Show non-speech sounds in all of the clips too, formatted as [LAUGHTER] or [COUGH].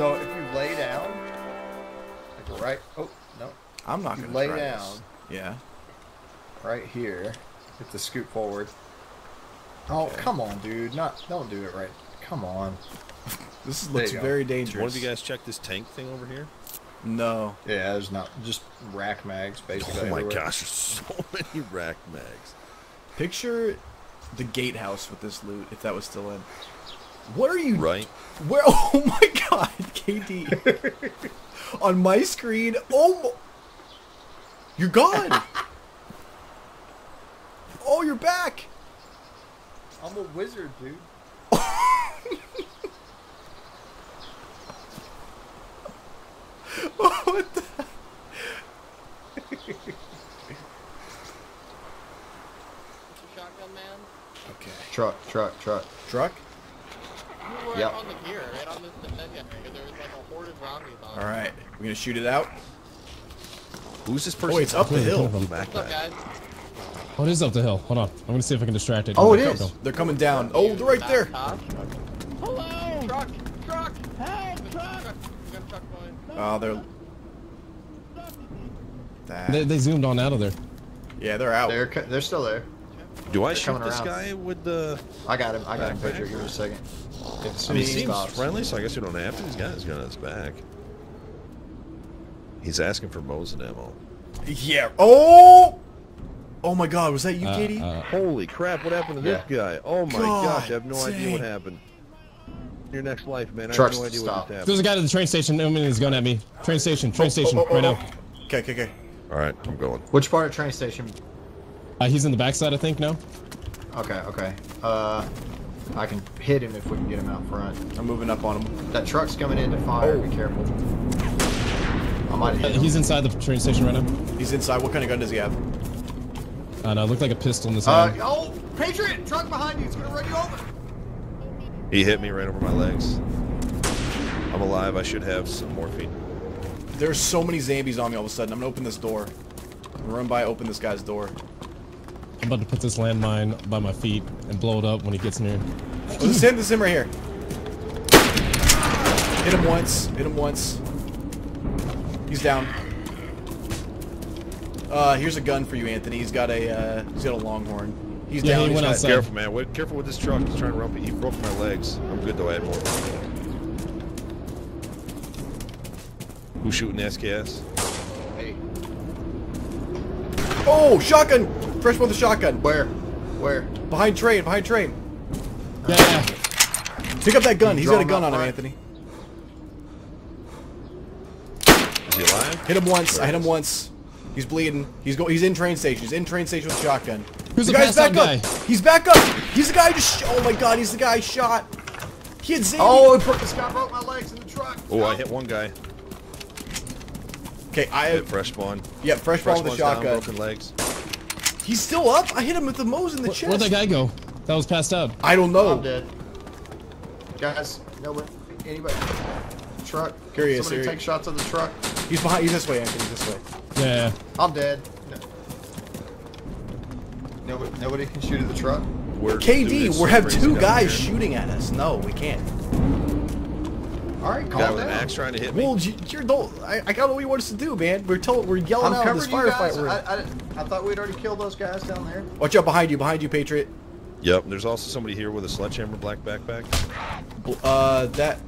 So if you lay down, like right, oh no, I'm not gonna lay try down. this. Yeah. right here, hit the scoot forward. Oh come on, dude! Not don't do it right. Come on. [LAUGHS] This There looks you go. very Did dangerous. one of you guys check this tank thing over here? No. Yeah, there's not just rack mags basically. Oh my everywhere. gosh, there's so [LAUGHS] many rack mags. Picture the gatehouse with this loot, if that was still in. What are you? Right? Where? [LAUGHS] Oh my God, KD. [LAUGHS] On my screen. Oh. mo- You're gone. [LAUGHS] oh, you're back. I'm a wizard, dude. what the? Shotgun man. Okay. Truck, truck, truck. Truck. You were Yep. on the gear, right on this the area. There was like a horde of zombies on. All right. We're gonna shoot it out. Who's this person? Oh, it's up the hill. Back, What's up, guys? Oh, it is up the hill. Hold on. I'm gonna see if I can distract it. Oh, it Go, is. go. They're coming down. Oh, they're right there. Hello! Truck! Truck! Help! Truck! We got truck going. Oh, they're. That. They, they zoomed on out of there. yeah, they're out. They're they're still there. Do I They're shoot this around. guy with the... I got him. I got him. Backpack. Picture. Give me a second. If I mean, he he seems stops. friendly, so I guess we don't have to. He's got his gun on his back. He's asking for Mosin ammo. Yeah. Oh. Oh my God, was that you, Uh, Katie? uh, Holy crap, what happened to this guy? Oh my God gosh, I have no idea what happened. Your next life, man. I Trucks have no idea stop. what just happened. there's a guy at the train station aiming his gun at me. Train station. Train station. oh, oh, right oh. now. Okay, okay, okay. All right, I'm going. Which part of train station? Uh, he's in the backside, I think. No. Okay, okay. Uh, I can hit him if we can get him out front. I'm moving up on him. That truck's coming in to fire. Oh. Be careful. I might Uh, hit him. he's inside the train station right now. He's inside. What kind of gun does he have? Uh, no, it looked like a pistol in his Uh, hand. oh, Patriot! Truck behind you. It's gonna run you over. He hit me right over my legs. I'm alive. I should have some morphine. There's so many zombies on me all of a sudden. I'm gonna open this door. I'm gonna run by, open this guy's door. I'm about to put this landmine by my feet and blow it up when he gets near. Oh, this is him. This is him right here. Hit him once. Hit him once. He's down. Uh, here's a gun for you, Anthony. He's got a uh, he's got a longhorn. He's Yeah, down. he he's went got- outside. Careful, man. Wait, careful with this truck. He's trying to run me. He broke my legs. I'm good though. I had more. Who's shooting SKS? Hey, Oh, shotgun! Fresh with a shotgun. where? Where? Behind train. Behind train. Yeah, yeah. Pick up that gun. He's got a gun on him. Anthony. Is he alive? Hit him once. I hit him once. He's bleeding. He's go. He's in train station. He's in train station with a shotgun. Who's the the guy's back out up. guy? He's back up. He's the guy who just. Sh oh my god. He's the guy I shot. He had Zadie. Oh, it broke, this guy broke my legs in the truck. Oh, I hit one guy. Okay, I Hit have. fresh spawn. Yeah, fresh Fresh ball with a spawn's down, shotgun. broken legs. He's still up. I hit him with the Mo's in the Where, chest. where'd that guy go? That was passed out. I don't know. I'm dead. Guys, nobody, anybody. Truck. Here he is, Somebody take shots of the truck. He's behind. He's this way, Anthony. He's this way. Yeah, yeah. I'm dead. No. Nobody, nobody can shoot at the truck. We're KD, we have two guys here. shooting at us. No, we can't. All right, Guy calm with an down. axe trying to hit me. Well, you- you're don't. I, I got what you want us to do, man. We're told we're yelling I'm out this covering you guys. firefight. We're in. I, I, I thought we'd already killed those guys down there. Watch out behind you. Behind you, Patriot. Yep. There's also somebody here with a sledgehammer black backpack. Uh, that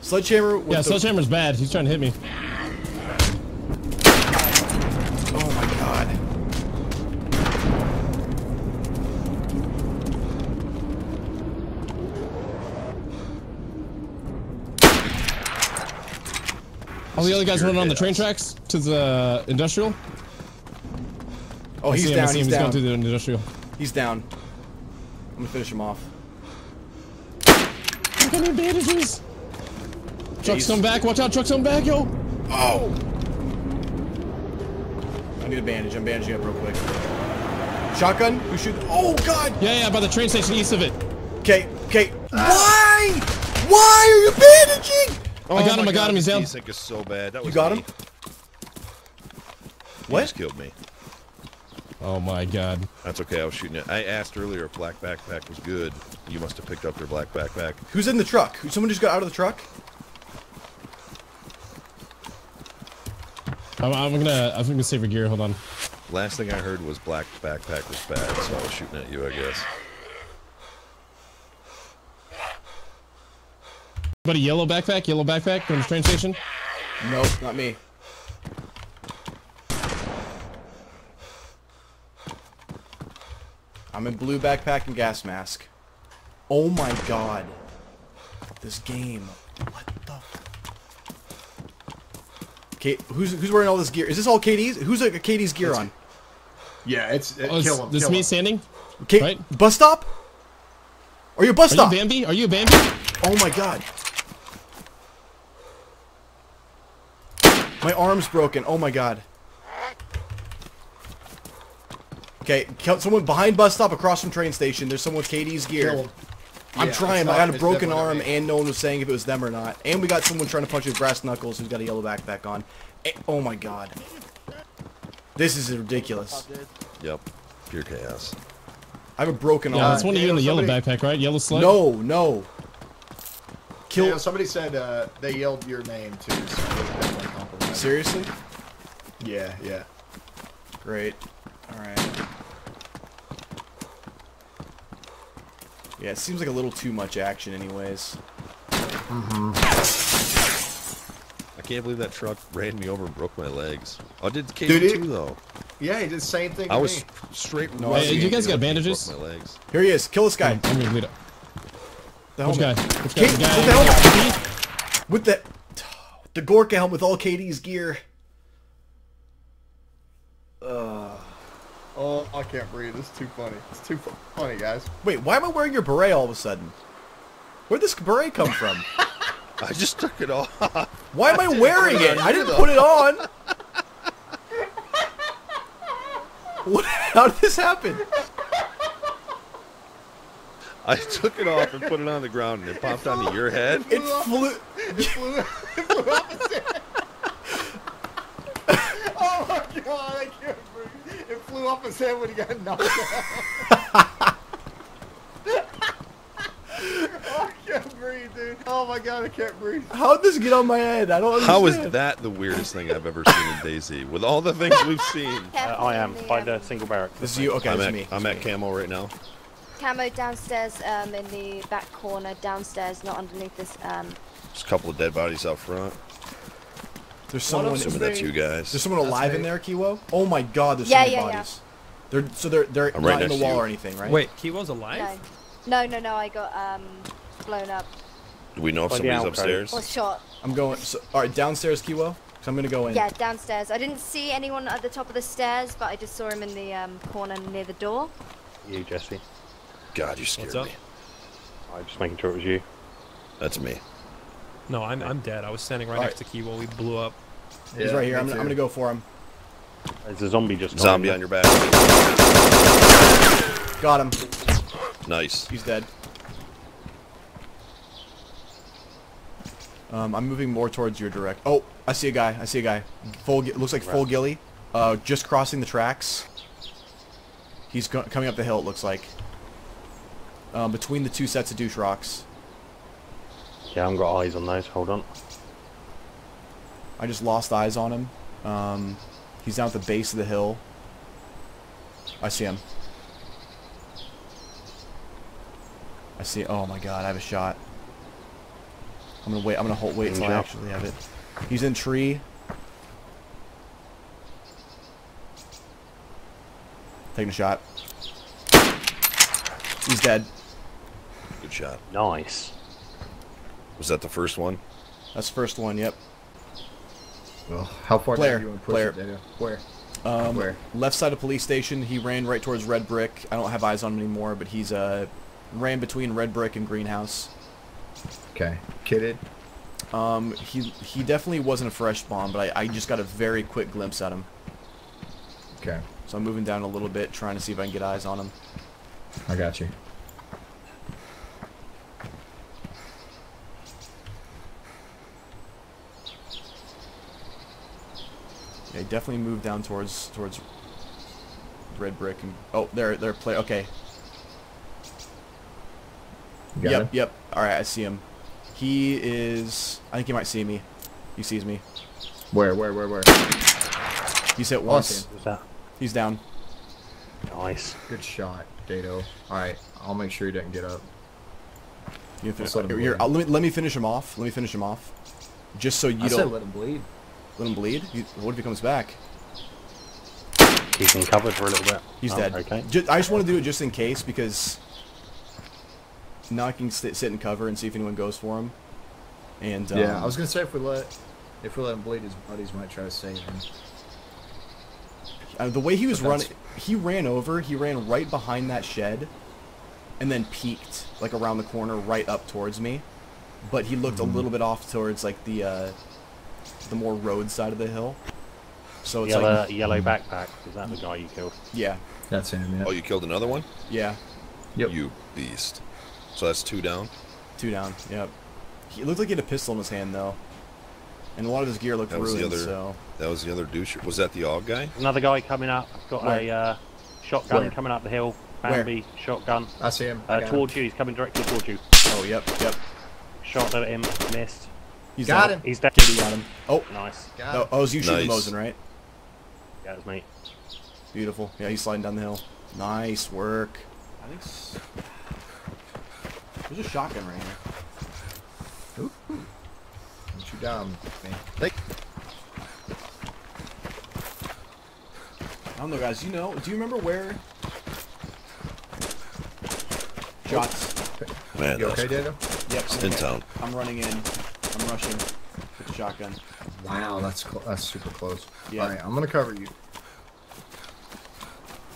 sledgehammer. With Yeah, the, Sledgehammer's bad. He's trying to hit me. Oh my god. All the other guys running on the train tracks to the industrial. Oh, I he's see him, I down. see. He's He's going down. through the industrial. He's down. I'm gonna finish him off. Look at me bandages. Truck's he's- coming back. Watch out, truck's coming back, yo. Oh! I need a bandage. I'm bandaging up real quick. Shotgun? Who shoot? Oh god! Yeah, yeah, by the train station east of it. Okay, okay. Why? Why are you bandaging? Oh I got him, oh my I got God, him, he's this down. desync is so bad. That was you got me. him? He just killed me. Oh my god. That's okay, I was shooting it. I asked earlier if black backpack was good. You must have picked up their black backpack. Who's in the truck? Someone just got out of the truck? I'm, I'm gonna I'm gonna save your gear, hold on. Last thing I heard was black backpack was bad, so I was shooting at you, I guess. But a yellow backpack, yellow backpack, going to train station? Nope, not me. I'm in blue backpack and gas mask. Oh my god. This game. What the Okay, who's who's wearing all this gear? Is this all KD's? Who's like KD's gear on? Yeah, it's it, Oh, kill him. this kill me him. standing? Okay, Right. bus stop? Are you a bus Are stop? you Bambi? Are you a Bambi? Oh my god. My arm's broken. Oh my god. Okay, kill- someone behind bus stop across from train station. There's someone with KD's gear. Kill. I'm Yeah, trying. it's but I got a broken arm, me. and no one was saying if it was them or not. And we got someone trying to punch with brass knuckles who's got a yellow backpack on. Eh, oh my god. This is ridiculous. Yep. Pure chaos. I have a broken Yeah, arm. that's one of you in the Daniel, yellow backpack, right? Yellow slug. No, no. Kill. You know, somebody said uh, they yelled your name too. So it was definitely compromised. Seriously? Yeah, yeah. Great. Alright. Yeah, it seems like a little too much action anyways. I can't believe that truck ran me over and broke my legs. Oh, did KD Did it? too though? Yeah, he did the same thing. I was me. straight. No, Hey, you guys got bandages? My legs. Here he is. Kill this guy. I'm gonna lead up. The Which guy? helmet. Which Kate, guy? The guy- with the helmet. With the the Gorka helmet with all KD's gear. I can't breathe. It's too funny. It's too fu- funny, guys. Wait, why am I wearing your beret all of a sudden? Where'd this beret come from? [LAUGHS] I just took it off. Why am I wearing it? I didn't put it on. [LAUGHS] What? How did this happen? I took it off and put it on the ground, and it popped onto your head. It flew. It flew, it flew off his [LAUGHS] head. oh my god, I can't breathe. It flew off his head when he got knocked out. oh, [LAUGHS] I can't breathe, dude. Oh my god, I can't breathe. How'd this get on my head? I don't understand. How is that the weirdest thing I've ever seen in DayZ? With all the things we've [LAUGHS] seen. Uh, I am. Find a single barrack. This is you. Okay, I'm at, me. I'm at camo right now. Camo downstairs um, in the back corner, downstairs, not underneath this. Um, There's a couple of dead bodies out front. There's someone. Assuming that's you guys. There's someone alive in there, Kiwo. Oh my God! There's Yeah, so many yeah, yeah. bodies. They're so they're they're I'm not right in the wall or anything, right? Wait, Kiwo's alive? no, no, no, no. I got um, blown up Do we know if By the somebody's outcry. upstairs? or shot. I'm going. So, all right, downstairs, Kiwo. So I'm gonna go in. Yeah, downstairs. I didn't see anyone at the top of the stairs, but I just saw him in the um, corner near the door. You, Jesse. God, you scared What's up? me. I'm just making sure it was you. That's me. No, I'm, I'm dead. I was standing right Alright. next to Kiwo. We blew up. He's right here. I'm, gonna- I'm gonna go for him. There's a zombie just Zombie on your back. Got him. Nice. He's dead. Um, I'm moving more towards your direct. Oh, I see a guy. I see a guy. Full. gi- Looks like full ghillie. Uh, just crossing the tracks. He's go- coming up the hill. It looks like. Um, between the two sets of douche rocks. Yeah, I haven't got eyes on those. Hold on. I just lost eyes on him. Um, he's down at the base of the hill. I see him. I see. Oh my god! I have a shot. I'm gonna wait. I'm gonna hold, wait until I actually have it. He's in tree. Taking a shot. He's dead. Good shot. Nice. Was that the first one? That's the first one. Yep. Well, how far down do you want to push player. it, Daniel? Where? Um, Where? Left side of police station. He ran right towards Red Brick. I don't have eyes on him anymore, but he's uh ran between Red Brick and Greenhouse. Okay. Kitted. Um, he he definitely wasn't a fresh spawn, but I, I just got a very quick glimpse at him. Okay. So I'm moving down a little bit, trying to see if I can get eyes on him. I got you. Definitely move down towards towards Red Brick and oh, they're they're play. Okay. Got yep, him? yep. All right, I see him. He is. I think he might see me. He sees me. Where? Where? Where? Where? He's hit once. Awesome. He's down. Nice. Good shot, Dato. Alright, I'll make sure he doesn't get up. You can Let's let him here, let me let me finish him off. Let me finish him off. Just so you I don't said let him bleed. Let him bleed. You, what if he comes back? Keeping cover for a little bit. He's Oh, dead. Okay. Ju- I just want to do it just in case because now I can sit, sit and cover and see if anyone goes for him. And um, Yeah, I was gonna say if we let if we let him bleed, his buddies might try to save him. uh, the way he was running, he ran over. He ran right behind that shed, and then peeked like around the corner, right up towards me. But he looked Mm-hmm. a little bit off towards like the uh, the more road side of the hill. So it's Yellow, like, yellow backpack. Is that the guy you killed? yeah, That's him. Yeah. Oh, you killed another one? yeah, Yep. You beast. So that's two down. two down. Yep. He looked like he had a pistol in his hand though, and a lot of his gear looked That was the ruined. other- So That was the other douche. Was that the AUG guy? Another guy coming up. Got Where? a uh, shotgun Where? coming up the hill. Where? Bambi shotgun. I see him. Uh, got towards him. you. He's coming directly towards you. oh yep, yep. Shot at him. Missed. He's Got down. him. He's dead. Katie got him. Oh, Nice. Got oh, him. oh, it was you shooting Nice. Mosin, right? Yeah, it was me. Beautiful. Yeah, he's sliding down the hill. Nice work. I think. s- There's a shotgun right here. Don't you down, man. Take. I don't know, guys. You know? Do you remember where? Shots. Man, You that's okay, Dato? Yep. I'm in town. I'm running in. I'm rushing with the shotgun. Wow, that's that's super close. Yeah. All right, I'm gonna cover you.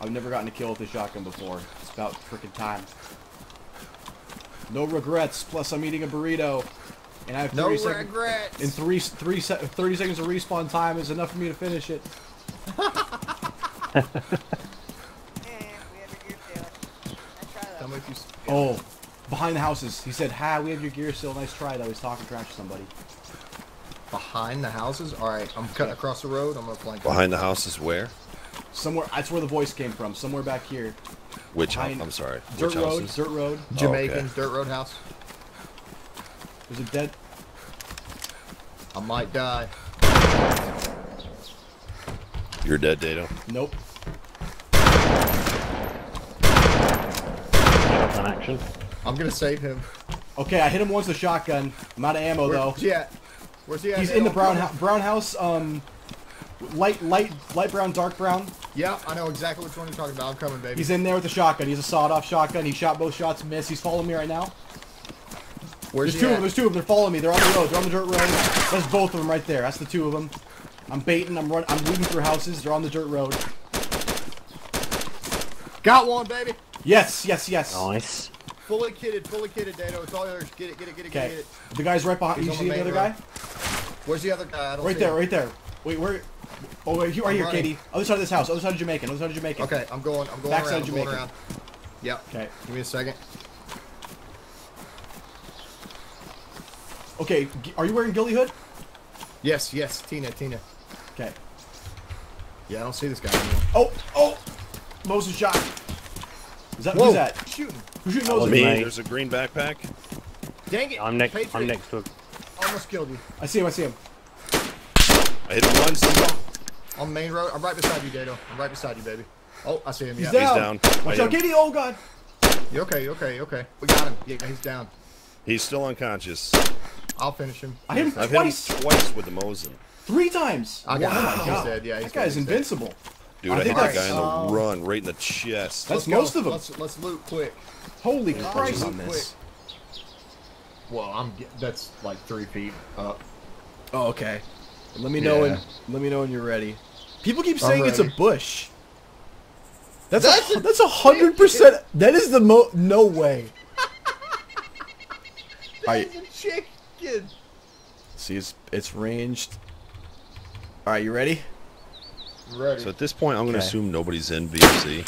I've never gotten a kill with a shotgun before. It's about freaking time. No regrets. Plus, I'm eating a burrito, and I have 30 No seconds. regrets. In three, three, se- 30 seconds of respawn time is enough for me to finish it. Tell me if you. s- Oh, behind the houses. He said, "Ha, we have your gear still. Nice try, though." He's talking trash to somebody. Behind the houses. All right, I'm cutting across the road. I'm gonna flank. Behind the houses where? Somewhere. That's where the voice came from. Somewhere back here. Which house? I'm sorry. Dirt Which road. houses? Dirt road. Oh, Jamaican okay. dirt road house. There's a dead. I might die. You're dead, Dato. Nope. Shotgun action. I'm gonna save him. Okay, I hit him once with a shotgun. I'm out of ammo though. Yeah. Where's he at? He's in the brown house. Brown house. Um, light, light, light brown, dark brown. Yeah, I know exactly which one you're talking about. I'm coming, baby. He's in there with a shotgun. He's a sawed-off shotgun. He shot both shots, missed. He's following me right now. Where's There's he two of them. There's two of them. They're following me. They're on the road. They're on the dirt road. That's both of them right there. That's the two of them. I'm baiting. I'm run. I'm weaving through houses. They're on the dirt road. Got one, baby. Yes, yes, yes. Nice. Fully kitted, fully kitted, Dato. It's all yours. Get it, get it, get it, get Okay. it. The guy's right behind. He's You see the the other road. guy? Where's the other guy? I don't Right see there. him. Right there. Wait, where? Oh, wait, here, right I'm here, running. Katie. Other side of this house. Other side of Jamaican. Other side of Jamaican. Okay, I'm going. I'm going Backside around. I'm going Jamaican. around. Yep. Okay. Give me a second. Okay. Are you wearing ghillie hood? Yes, yes, Tina, Tina. Okay. Yeah, I don't see this guy anymore. Oh, oh! Mosin shot. Is that Whoa! who's that? Shooting. Who's shooting was Mosin? me. There's a green backpack. Dang it. I'm next. Patriot. I'm next to. him. Almost killed you. I see him. I see him. I hit him once. He's On main road. I'm right beside you, Dato. I'm right beside you, baby. Oh, I see him. He's Yeah. down. down. Watch out, him. Katie! Oh god! You okay? You okay? You okay? We got him. Yeah, he's down. He's still unconscious. I'll finish him. I hit him I've hit him twice, twice with the Mosin. three times. I got oh him. my He's god! dead. Yeah, he's that guy's dead. He's dead. Invincible. Dude, I I, hit think that that's, guy in the run right in the chest. That's Let's go. most of them. Let's let's loot quick. Holy Yeah, Christ on loot this! Well, I'm. That's like three feet up. Oh, okay. Let me know when. Let me know when you're ready. People keep saying it's a bush. That's That's a, a that's a hundred percent. That is the mo. No way. [LAUGHS] Alright, He's a chicken. see, it's it's ranged. All right, you ready? Ready. So at this point, I'm going to Okay. assume nobody's in VC.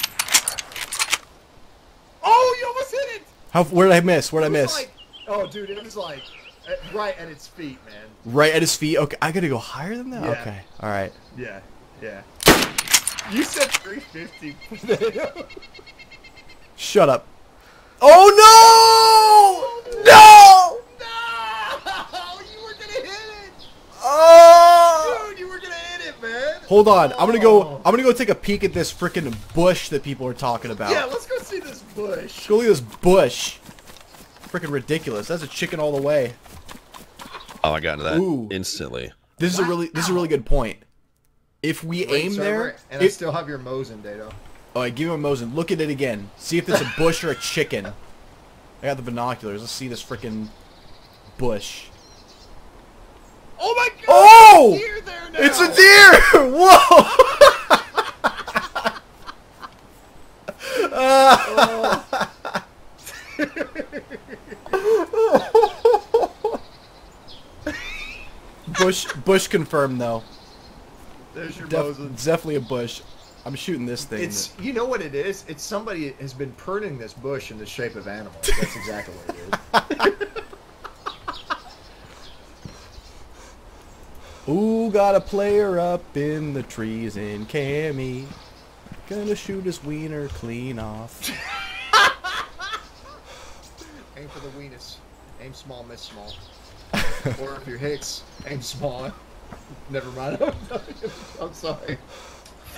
oh, you almost hit it. How? Where did I miss? Where did I miss? Like, oh, dude, it was like at, right at its feet, man. Right at his feet. Okay, I gotta go higher than that. Yeah. Okay. All right. Yeah, yeah. You said 350. [LAUGHS] Shut up. Oh no! Oh, no! no! [LAUGHS] You were gonna hit it, Oh! dude. You were gonna hit it, man. Hold on. I'm gonna go. Oh. I'm gonna go take a peek at this freaking bush that people are talking about. Yeah, let's go see this bush. Go look at this bush. Freaking ridiculous. That's a chicken all the way. Oh, I got into that Ooh. instantly. This is a really. This is a really good point. If we Wait, aim server, there, and I still have your Mosin data. oh, I give him a Mosin. Look at it again. See if it's a bush or a chicken. I got the binoculars. Let's see this freaking bush. Oh my god! Oh! Deer there now! It's a deer! [LAUGHS] Whoa! bush, bush confirmed though. There's your Def- it's definitely a bush. I'm shooting this thing. It's you know what it is. It's somebody has been pruning this bush in the shape of animals. That's exactly what it is. [LAUGHS] Ooh, got a player up in the trees in Cammy. Gonna shoot his wiener clean off. [LAUGHS] aim for the weenus. Aim small, miss small. [LAUGHS] or if you're Hicks, aim small. [LAUGHS] Never mind. I'm sorry.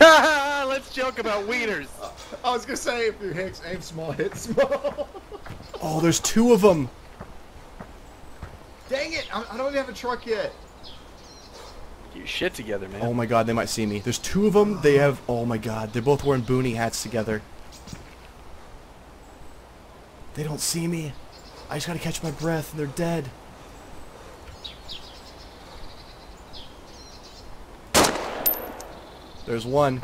Let's joke about wieners. I was gonna say if you're Hicks, aim small, hit small. Oh, there's two of them. Dang it! I I don't even have a truck yet. Your shit together, man. Oh my god, they might see me. There's two of them. They have. Oh my god, they're both wearing boonie hats together. They don't see me. I just gotta catch my breath. They're dead. There's one.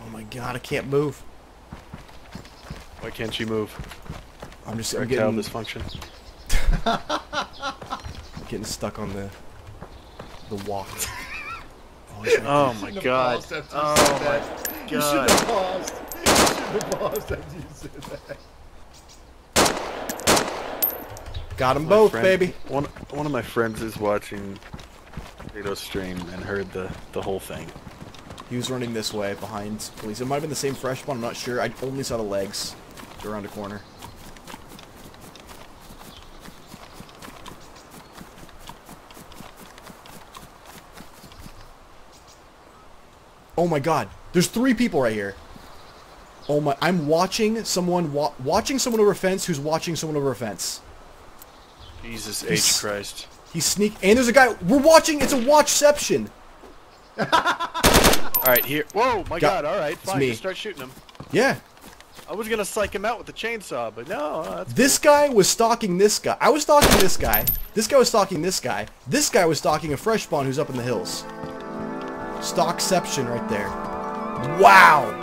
Oh my god, I can't move. Why can't you move? I'm just I'm Erectile getting, dysfunction. [LAUGHS] getting stuck on the the walk. Oh, he's right Oh my god. paused Oh my that. You should god. have paused. You should have paused after you said that. Got them My both, friend- baby. One one of my friends is watching Kratos stream and heard the the whole thing. He was running this way behind police. It might have been the same fresh one, I'm not sure. I only saw the legs go around a corner. Oh my god. There's three people right here. Oh my, I'm watching someone, wa watching someone over a fence who's watching someone over a fence. Jesus He's- H Christ. He's sneak, and there's a guy, we're watching, it's a watchception. [LAUGHS] Alright, here. Whoa, my Got- god, alright, fine. me. Just start shooting him. Yeah. I was gonna psych him out with the chainsaw, but no, uh, This guy was stalking this guy. I was stalking this guy. This guy was stalking this guy. This guy was stalking a fresh spawn who's up in the hills. Stalkception right there. Wow.